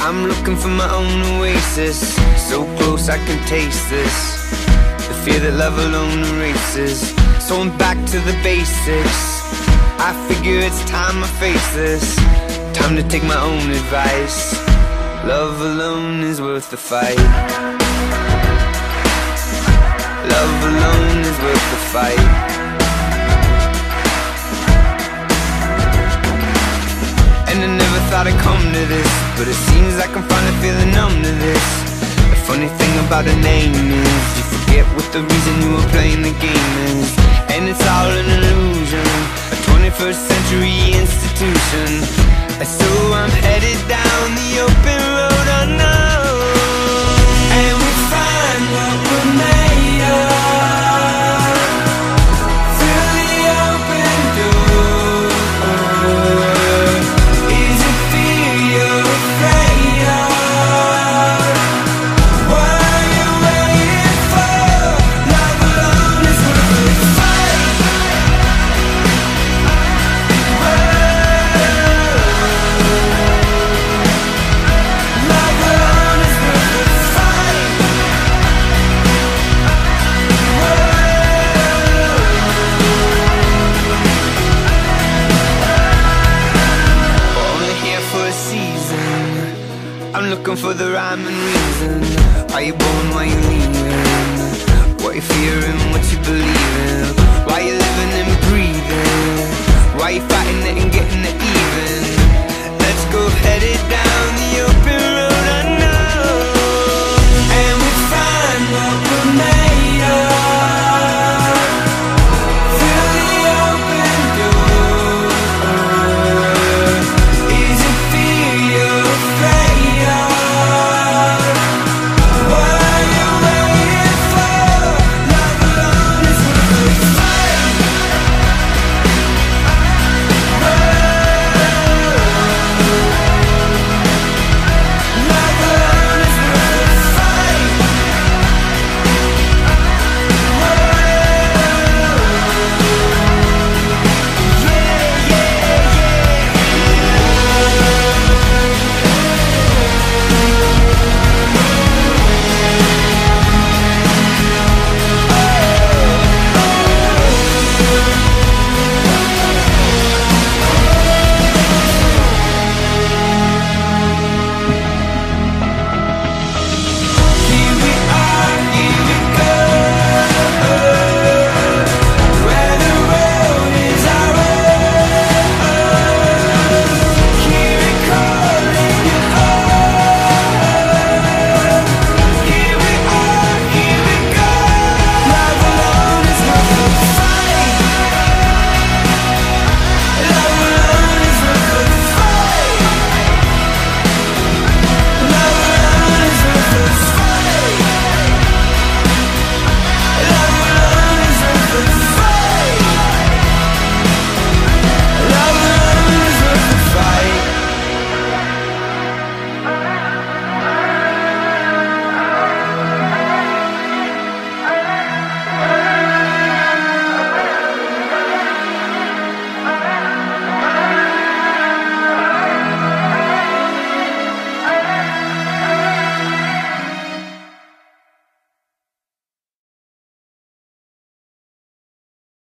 I'm looking for my own oasis. So close I can taste this. The fear that love alone erases. So I'm back to the basics. I figure it's time I face this. Time to take my own advice. Love alone is worth the fight. Love alone is worth the fight thought I'd come to this But it seems like I'm finally feeling numb to this. The funny thing about a name is You forget what the reason you were playing the game is. And it's all an illusion A 21st century institution. So I'm headed down the I'm looking for the rhyme and reason Are you born, why you leaving? What you fearing, what you believing? Why you living and breathing? Why you fighting it and getting it even? Let's go headed down